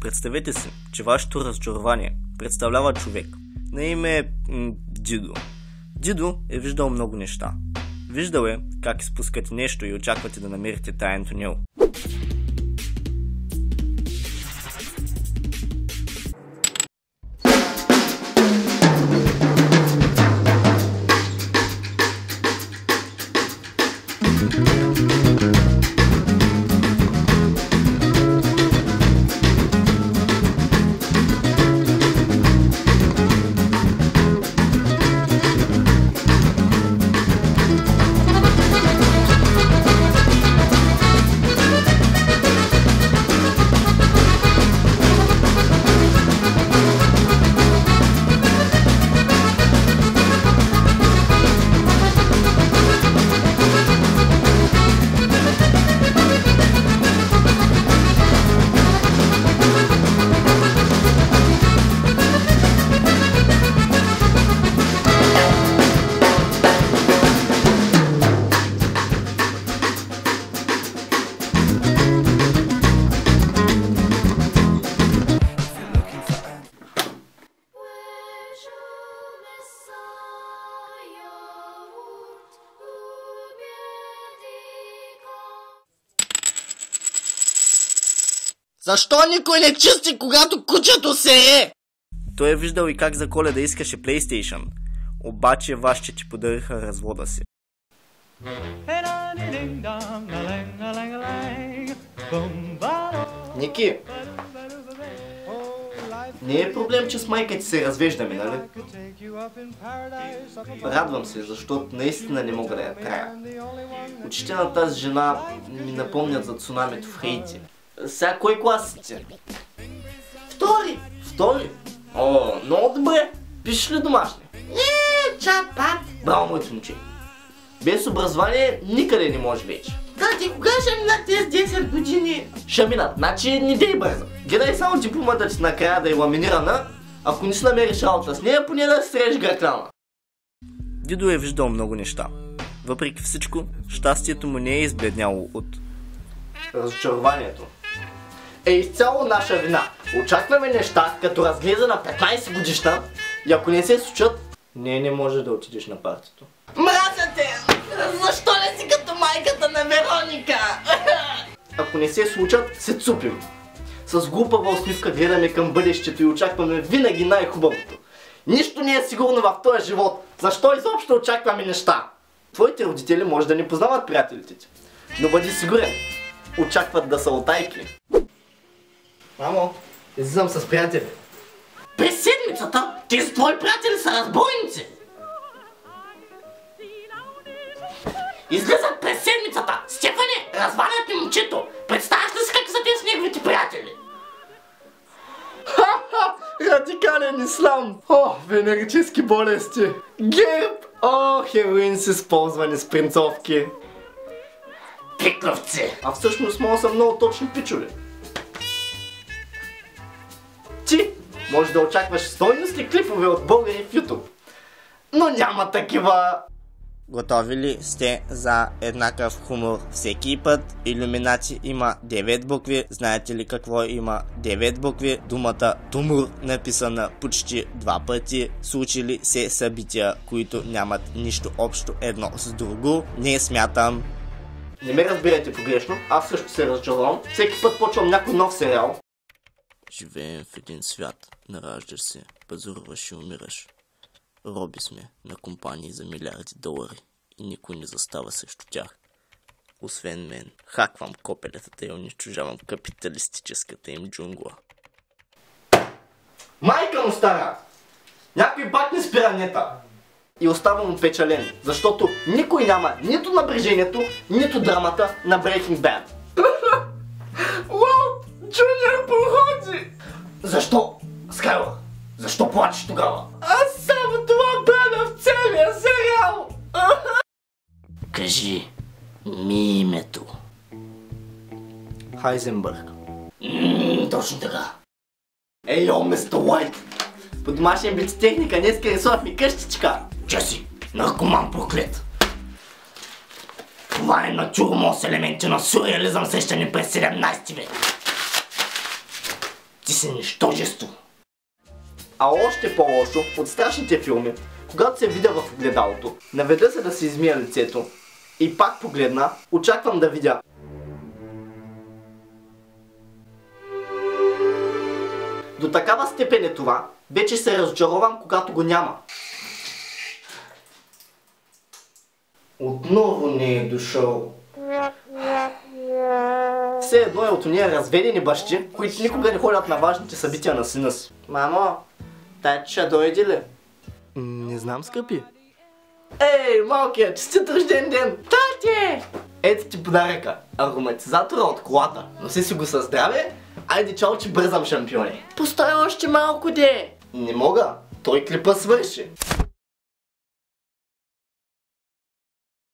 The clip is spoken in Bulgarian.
Представете си, че вашето разочарование представлява човек на име м, Дидо. Дидо е виждал много неща. Виждал е как изпускате нещо и очаквате да намерите тайното него. Защо никой не чисти, когато кучето се е? Той е виждал и как за коледа искаше PlayStation. Обаче вашите ти подариха развода си. Ники, не е проблем, че с майка ти се развеждаме, нали? Радвам се, защото наистина не мога да я трая. Очите на тази жена ми напомнят за цунамито в Хейти. Сега кой клас си ти? Втори. Втори? О, много добре. Пишеш ли домашни? Е, чапат. Браво, моето момче. Без образование никъде не може вече. Тати, кога ще минат тези 10 години? Ще минат, значи не дей бързо. Гледай само дипломата ти накрая да е ламинирана. Ако не си намериш работа с нея, поне да стреш гърклана. Дидо е виждал много неща. Въпреки всичко, щастието му не е избледняло от Разочарованието е изцяло наша вина. Очакваме неща, като разглеза на 15 годишна и ако не се случат, не, не може да отидеш на партито. Мразя те! Защо не си като майката на Вероника? Ако не се случат, се цупим. С глупава усмивка гледаме към бъдещето и очакваме винаги най-хубавото. Нищо не е сигурно в този живот. Защо изобщо очакваме неща? Твоите родители може да не познават приятелите ти. Но бъди сигурен, очакват да са отайки. Мамо, излизам с приятели. През седмицата тези твои приятели са разбойници. Излизат през седмицата. Стефане, развалят ми момчето. Представяш ли си как са те с неговите приятели? Ха-ха! Радикален ислам! О, венерически болести! Герб! О, хероин с използвани с принцовки! Пикловци! А всъщност мога са много точни пичове. Ти може да очакваш стойностни клипове от българи в YouTube. Но няма такива Готови ли сте за еднакъв хумор всеки път? Иллюминати има 9 букви. Знаете ли какво има 9 букви? Думата тумор, написана почти два пъти. Случили се събития, които нямат нищо общо едно с друго. Не смятам. Не ме разбирайте погрешно, аз също се разочаровам. Всеки път почвам някой нов сериал. Живеем в един свят. Нараждаш се, пазаруваш и умираш. Роби сме на компании за милиарди долари и никой не застава срещу тях. Освен мен, хаквам копелетата и унищожавам капиталистическата им джунгла. Майка му стара! Някой пак не спира нета. И оставам опечален, защото никой няма нито напрежението, нито драмата на Breaking Bad. Защо? Скайлър, защо плачеш тогава? Аз само това правя в целия сериал! Кажи ми името. Хайзенбърг. Ммм, точно така. Ей, о, мистер Уайт! По домашния техника днеска рисувах ми къщичка. Че си, наркоман проклет. Това е натюрмо с елементи на сюрреализъм сещани през 17 век. Ти си нищожество. А още по-лошо от страшните филми, когато се видя в огледалото, наведа се да си измия лицето и пак погледна, очаквам да видя До такава степен е това, вече се разочаровам, когато го няма. Отново не е дошъл. Все едно е от уния разведени бащи, които никога не ходят на важните събития на сина си. Мамо, тати ще дойде ли? Не знам, скъпи. Ей, малкият, честит рожден ден! Тати! Ето ти подаръка. Ароматизатора от колата. Носи си го със здраве. Айде чао, че бързам шампиони. Постой още малко де. Не мога. Той клипа свърши.